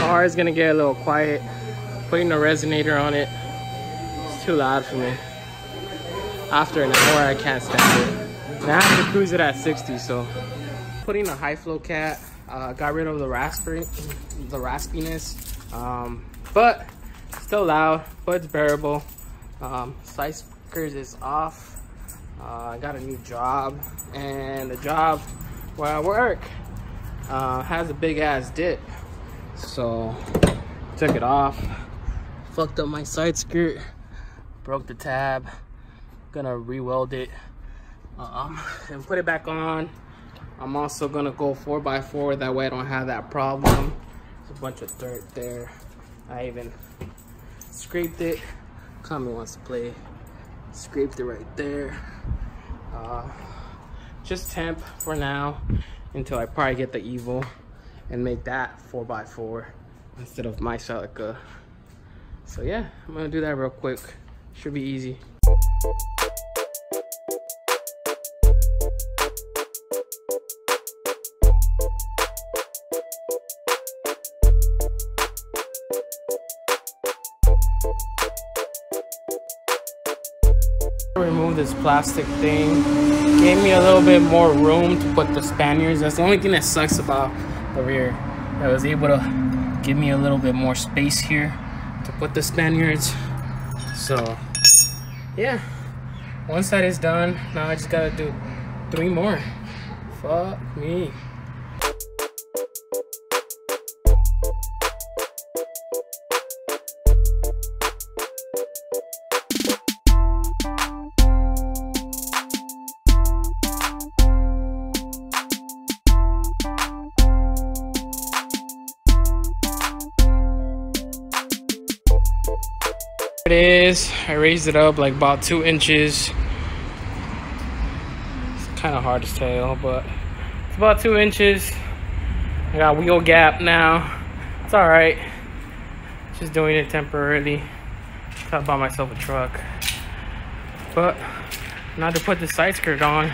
Car is gonna get a little quiet. Putting a resonator on it. It's too loud for me. After an hour, I can't stand it. Now I have to cruise it at 60, so. Putting a high flow cat, uh, got rid of the raspy, the raspiness, um, but still loud, but it's bearable. Um, slice is off. Uh, I got a new job, and the job where I work uh, has a big ass dip. So took it off, fucked up my side skirt, broke the tab. Gonna re-weld it um, and put it back on. I'm also gonna go 4x4 that way I don't have that problem. There's a bunch of dirt there. I even scraped it. Kami wants to play. Scraped it right there. Uh, just temp for now until I probably get the evil and make that 4x4 instead of my Celica. So yeah, I'm gonna do that real quick. Should be easy. Remove this plastic thing. Gave me a little bit more room to put the spanners. That's the only thing that sucks about the rear I was able to give me a little bit more space here to put the spanners. So yeah. Once that is done now I just gotta do three more. Fuck me it is. I raised it up like about two inches. It's kind of hard to tell, but it's about two inches. I got wheel gap now. It's all right. Just doing it temporarily. Try to buy myself a truck. But not to put the side skirt on.